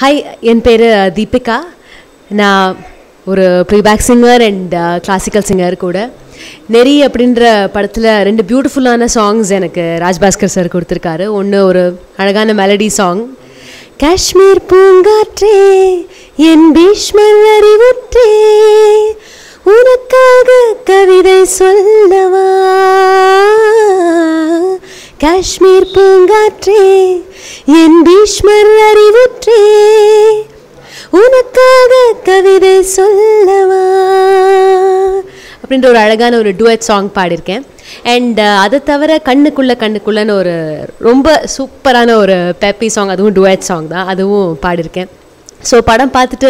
Hi என் பேர் தீபிகா. நான் ஒரு playback singer and classical singer கூட. நெறி அப்படின்ற படத்தில் ரெண்டு பியூட்டிஃபுல்லான சாங்ஸ் எனக்கு ராஜ்பாஸ்கர் சார் கொடுத்துருக்காரு. ஒன்று ஒரு அழகான மெலடி சாங் காஷ்மீர் பூங்காற்றே என் பீஷ்மர் அறிவுற்றே உனக்காக கவிதை சொல்லவா? காஷ்மீர் பூங்காற்றே என் பீஷ்மர் அறிவுற்றே. உனக்காக கவிதை சொல்லவா? அப்படின்ற ஒரு அழகான ஒரு டுவெட் சாங் பாடியிருக்கேன். அண்ட் uh, அதை தவிர கண்ணுக்குள்ள கண்ணுக்குள்ளன்னு ஒரு ரொம்ப சூப்பரான ஒரு பெப்பி சாங் அதுவும் டுவெட் சாங் தான். அதுவும் பாடியிருக்கேன். ஸோ படம் பார்த்துட்டு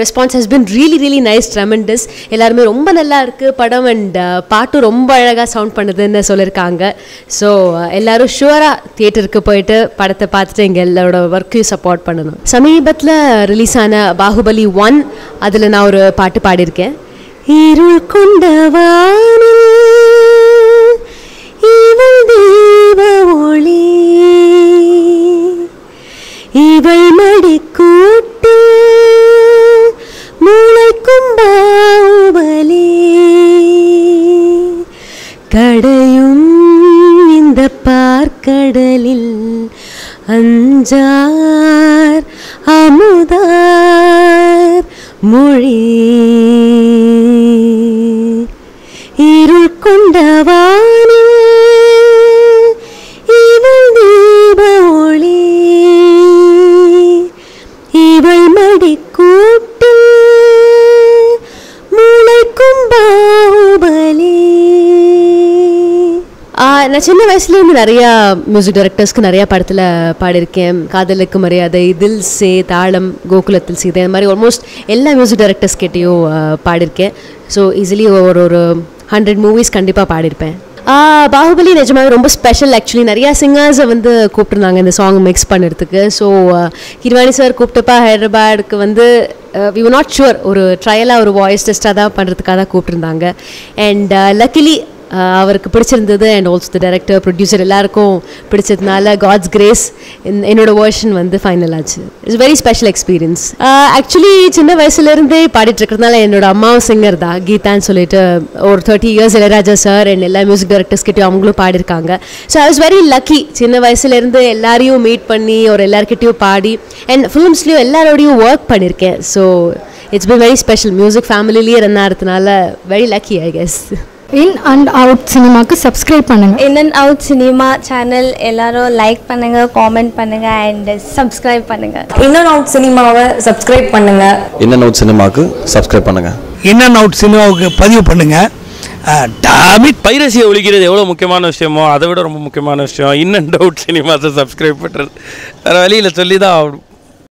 response has been really really nice tremendous எல்லாருமே ரொம்ப நல்லா இருக்குது படம் அண்ட் uh, பாட்டும் ரொம்ப அழகாக சவுண்ட் பண்ணுதுன்னு சொல்லியிருக்காங்க ஸோ uh, எல்லாரும் ஷுவராக தியேட்டருக்கு போயிட்டு படத்தை பார்த்துட்டு எங்கள் எல்லாரோட ஒர்க்கையும் சப்போர்ட் பண்ணணும். சமீபத்தில் ரிலீஸ் ஆன பாகுபலி ஒன் அதில் நான் ஒரு பாட்டு பாடியிருக்கேன். இருள் கொண்ட കടലിൽ അഞ്ചാർ അമുതാർ മൊഴി. ഇരുൾ കൊണ്ടവാന நான் சின்ன வயசுலேருந்து நிறையா மியூசிக் டைரக்டர்ஸ்க்கு நிறையா படத்தில் பாடியிருக்கேன். காதலுக்கு மரியாதை தில் சே தாளம் கோகுலத்தில் சீதை இந்த மாதிரி ஆல்மோஸ்ட் எல்லா மியூசிக் டைரக்டர்ஸ் கிட்டேயும் பாடியிருக்கேன். ஸோ ஈஸிலி ஒரு ஒரு ஹண்ட்ரட் மூவிஸ் கண்டிப்பாக பாடியிருப்பேன். பாகுபலி நிஜமாவே ரொம்ப ஸ்பெஷல் ஆக்சுவலி நிறையா சிங்கர்ஸை வந்து கூப்பிட்டுருந்தாங்க இந்த சாங் மிக்ஸ் பண்ணுறதுக்கு. ஸோ கிருவாணி சார் கூப்பிட்டப்பா ஹைதராபாடுக்கு வந்து வி நாட் ஷுவர் ஒரு ட்ரையலாக ஒரு வாய்ஸ் டெஸ்ட்டாக தான் பண்ணுறதுக்காக தான் கூப்பிட்டுருந்தாங்க. அண்ட் லக்கிலி அவருக்கு பிடிச்சிருந்தது and also the director producer எல்லாருக்கும் பிடிச்சதுனால காட்ஸ் கிரேஸ் என்னோட வேர்ஷன் வந்து ஃபைனல் ஆச்சு. It's very special experience actually சின்ன வயசுலேருந்தே பாடிட்டு இருக்கிறதுனால என்னோட அம்மாவும் சிங்கர் தான் கீதான்னு சொல்லிட்டு ஒரு thirty years Ilaiyaraaja sir and எல்லா மியூசிக் டைரக்டர்ஸ் அவங்களும் பாடியிருக்காங்க. So I was very lucky சின்ன வயசுலேருந்து எல்லாரையும் மீட் பண்ணி ஒரு எல்லாருக்கிட்டையும் பாடி அண்ட் ஃபிலிம்ஸ்லேயும் எல்லாரோடையும் ஒர்க் பண்ணியிருக்கேன். So it's be very special music ஃபேமிலிலேயே run ஆகிறதுனால very lucky I guess in and out சினிமாக்கு சப்ஸ்கிரைப் பண்ணுங்க. In and out cinema channel எல்லாரும் லைக் பண்ணுங்க காமெண்ட் பண்ணுங்க அண்ட் சப்ஸ்கிரைப் பண்ணுங்க. இன் அண்ட் அவுட் சினிமாவை சப்ஸ்கிரைப் பண்ணுங்க. இன் அண்ட் அவுட் சினிமாவுக்கு சப்ஸ்கிரைப் பண்ணுங்கள் இன் அண்ட் அவுட் சினிமாவுக்கு பதிவு பண்ணுங்க. டாமிட். பைரசியை ஒழிக்கிறது எவ்வளோ முக்கியமான விஷயமோ அதை விட ரொம்ப முக்கியமான விஷயம் இன் அண்ட் அவுட் சினிமாஸை சப்ஸ்கிரைப் பண்ணுறது வேறு வழியில் சொல்லி தான் ஆகணும்.